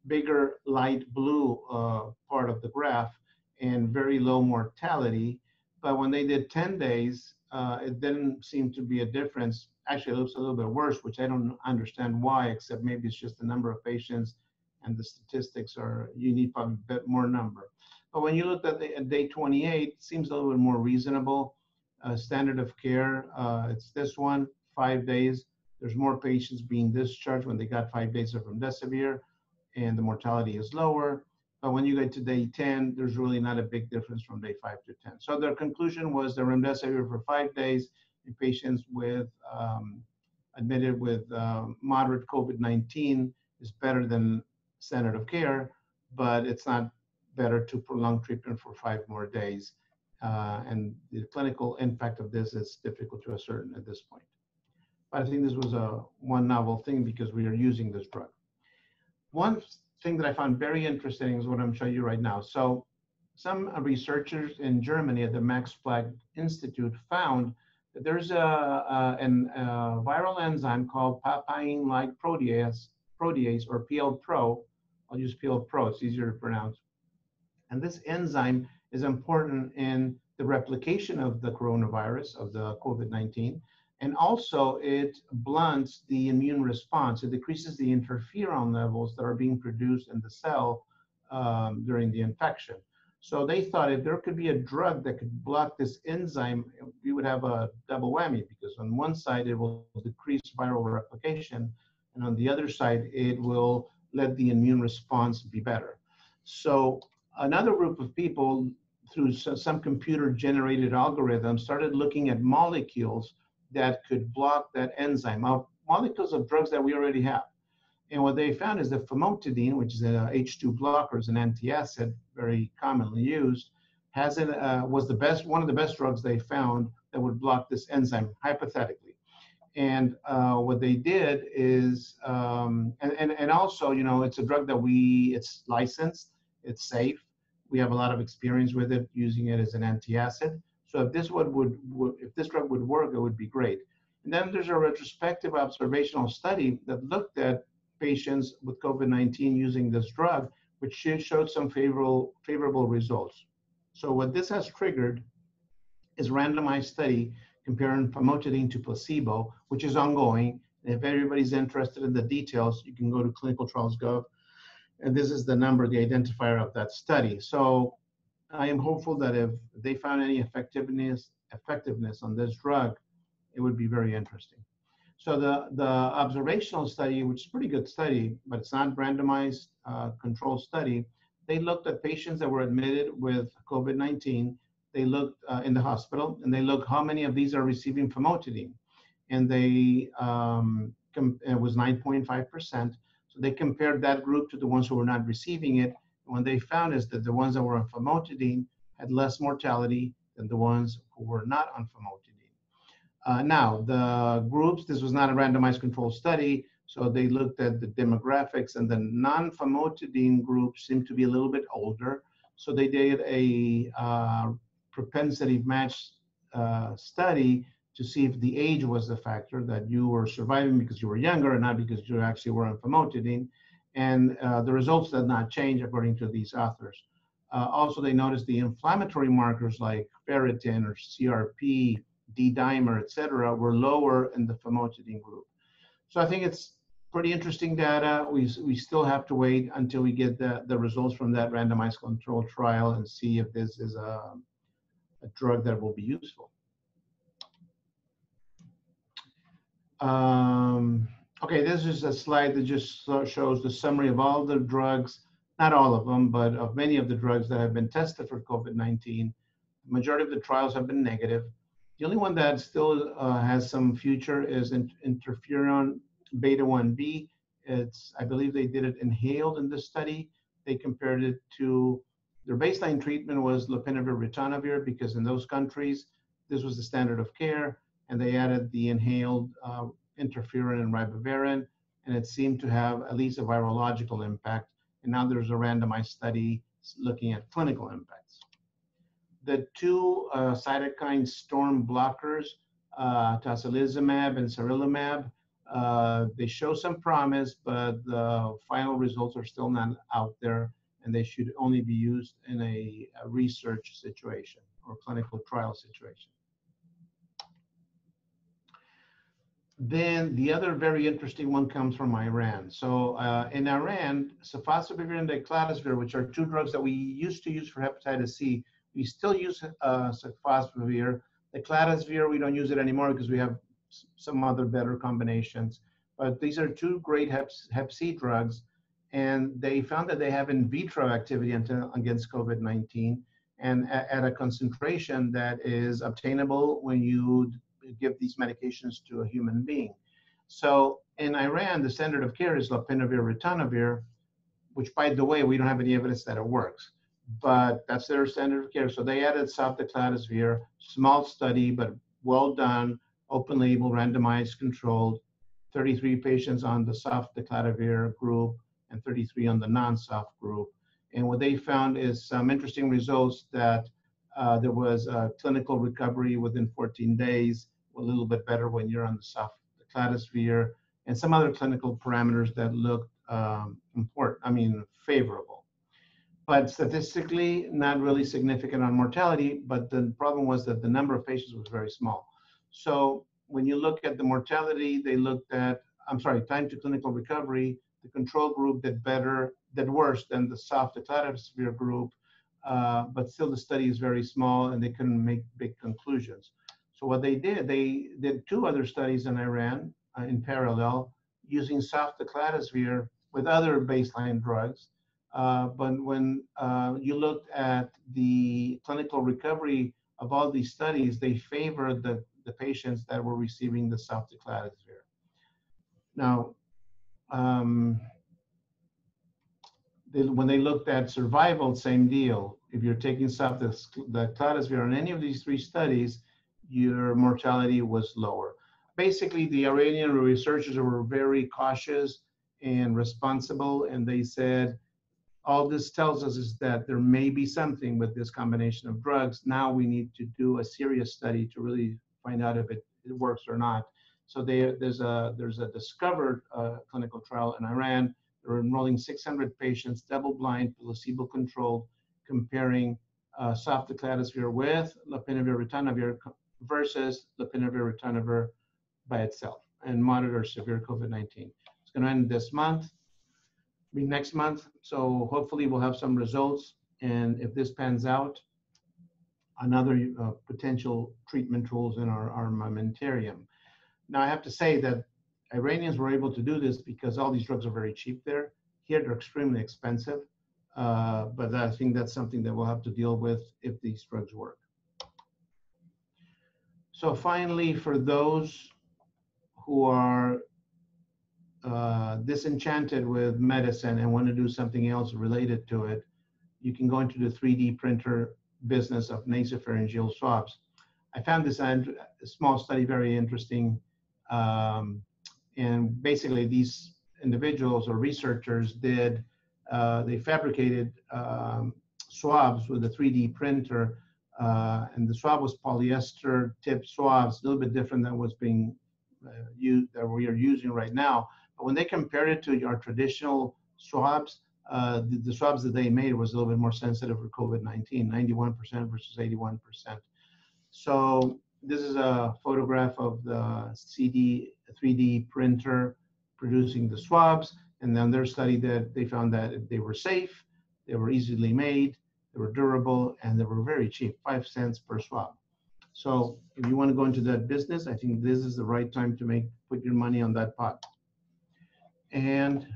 bigger light blue uh, part of the graph and very low mortality. But when they did 10 days, uh, it didn't seem to be a difference. Actually, it looks a little bit worse, which I don't understand why, except maybe it's just the number of patients and the statistics are, you need probably a bit more number. But when you look at, the, at day 28, it seems a little bit more reasonable. Uh, standard of care, uh, it's this one, five days. There's more patients being discharged when they got five days of remdesivir, and the mortality is lower. But when you get to day 10, there's really not a big difference from day 5 to 10. So their conclusion was the remdesivir for five days in patients with um, admitted with uh, moderate COVID-19 is better than standard of care, but it's not better to prolong treatment for five more days. Uh, and the clinical impact of this is difficult to ascertain at this point. But I think this was a one novel thing because we are using this drug. One thing that I found very interesting is what I'm showing you right now. So some researchers in Germany at the Max Planck Institute found that there's a, a, an, a viral enzyme called papain-like protease, protease or PL-PRO. I'll use PL-PRO, it's easier to pronounce. And this enzyme is important in the replication of the coronavirus, of the COVID-19, and also it blunts the immune response. It decreases the interferon levels that are being produced in the cell um, during the infection. So they thought if there could be a drug that could block this enzyme, we would have a double whammy because on one side it will decrease viral replication, and on the other side it will let the immune response be better. So another group of people through some computer generated algorithms started looking at molecules that could block that enzyme. Now, molecules of drugs that we already have. And what they found is that famotidine, which is an H2 blocker, is an antacid, very commonly used, has an, uh, was the best, one of the best drugs they found that would block this enzyme, hypothetically. And uh, what they did is, um, and, and, and also, you know, it's a drug that we, it's licensed, it's safe. We have a lot of experience with it, using it as an antacid. So if this would, would, would, if this drug would work, it would be great. And then there's a retrospective observational study that looked at patients with COVID-19 using this drug, which showed some favorable, favorable results. So what this has triggered is randomized study comparing famotidine to placebo, which is ongoing. And if everybody's interested in the details, you can go to clinicaltrials.gov. And this is the number, the identifier of that study. So I am hopeful that if they found any effectiveness effectiveness on this drug, it would be very interesting. So the, the observational study, which is pretty good study, but it's not randomized uh, controlled study, they looked at patients that were admitted with COVID-19. They looked uh, in the hospital and they looked how many of these are receiving famotidine. And they, um, it was 9.5%. So they compared that group to the ones who were not receiving it what they found is that the ones that were on famotidine had less mortality than the ones who were not on famotidine. Uh, now, the groups, this was not a randomized controlled study, so they looked at the demographics and the non-famotidine group seemed to be a little bit older. So they did a uh, propensity match uh, study to see if the age was the factor that you were surviving because you were younger and not because you actually were on famotidine and uh, the results did not change according to these authors. Uh, also, they noticed the inflammatory markers like ferritin or CRP, D-dimer, et cetera, were lower in the famotidine group. So I think it's pretty interesting data. We, we still have to wait until we get the, the results from that randomized control trial and see if this is a, a drug that will be useful. Um, Okay, this is a slide that just shows the summary of all the drugs, not all of them, but of many of the drugs that have been tested for COVID-19. The majority of the trials have been negative. The only one that still uh, has some future is interferon beta 1b. It's, I believe they did it inhaled in this study. They compared it to, their baseline treatment was lopinavir ritonavir because in those countries, this was the standard of care, and they added the inhaled uh, interferon and ribavirin, and it seemed to have at least a virological impact. And now there's a randomized study looking at clinical impacts. The two uh, cytokine storm blockers, uh, tocilizumab and sarilumab, uh, they show some promise, but the final results are still not out there, and they should only be used in a, a research situation or clinical trial situation. Then the other very interesting one comes from Iran. So uh, in Iran, sofosbuvir and diclofenac, which are two drugs that we used to use for hepatitis C, we still use uh, sofosbuvir. Declofenac, we don't use it anymore because we have some other better combinations. But these are two great hep, hep C drugs, and they found that they have in vitro activity against COVID-19 and at a concentration that is obtainable when you give these medications to a human being. So in Iran, the standard of care is lopinavir ritonavir, which by the way, we don't have any evidence that it works, but that's their standard of care. So they added sofdecladovir, small study, but well done, open label, randomized, controlled, 33 patients on the sofdecladovir group and 33 on the non-soft group. And what they found is some interesting results that uh, there was a clinical recovery within 14 days, a little bit better when you're on the soft the cladosphere, and some other clinical parameters that looked um, important, I mean, favorable. But statistically, not really significant on mortality, but the problem was that the number of patients was very small. So when you look at the mortality, they looked at, I'm sorry, time to clinical recovery, the control group did better, did worse than the soft declarative group, uh, but still the study is very small and they couldn't make big conclusions. So what they did, they did two other studies in Iran uh, in parallel using soft declarative with other baseline drugs. Uh, but when uh, you looked at the clinical recovery of all these studies, they favored the, the patients that were receiving the soft declarative. Now, um, they, when they looked at survival, same deal. If you're taking soft declarative on any of these three studies, your mortality was lower. Basically, the Iranian researchers were very cautious and responsible, and they said, all this tells us is that there may be something with this combination of drugs. Now we need to do a serious study to really find out if it, it works or not. So they, there's a there's a discovered uh, clinical trial in Iran. They're enrolling 600 patients, double-blind, placebo-controlled, comparing uh, soft with lopinavir ritonavir versus lopinavir ritonavir by itself and monitor severe COVID-19. It's going to end this month, be next month. So hopefully we'll have some results. And if this pans out, another uh, potential treatment tools in our armamentarium. Now I have to say that Iranians were able to do this because all these drugs are very cheap there. Here they're extremely expensive. Uh, but I think that's something that we'll have to deal with if these drugs work. So finally, for those who are uh, disenchanted with medicine and want to do something else related to it, you can go into the 3D printer business of nasopharyngeal swabs. I found this small study very interesting. Um, and basically, these individuals or researchers did, uh, they fabricated um, swabs with a 3D printer uh, and the swab was polyester tip swabs, a little bit different than what's being uh, used that we are using right now. But when they compared it to our traditional swabs, uh, the, the, swabs that they made was a little bit more sensitive for COVID-19, 91% versus 81%. So this is a photograph of the CD 3D printer producing the swabs. And then their study that they found that they were safe, they were easily made, they were durable and they were very cheap, five cents per swap. So if you want to go into that business, I think this is the right time to make put your money on that pot. And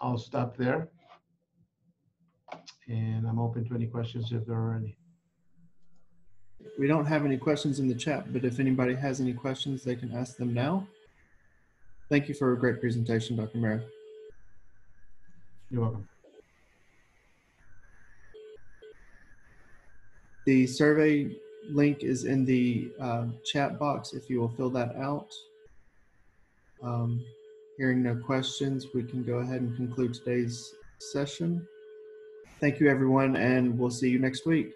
I'll stop there. And I'm open to any questions if there are any. We don't have any questions in the chat, but if anybody has any questions, they can ask them now. Thank you for a great presentation, Dr. Mara. You're welcome. The survey link is in the uh, chat box if you will fill that out. Um, hearing no questions, we can go ahead and conclude today's session. Thank you, everyone, and we'll see you next week.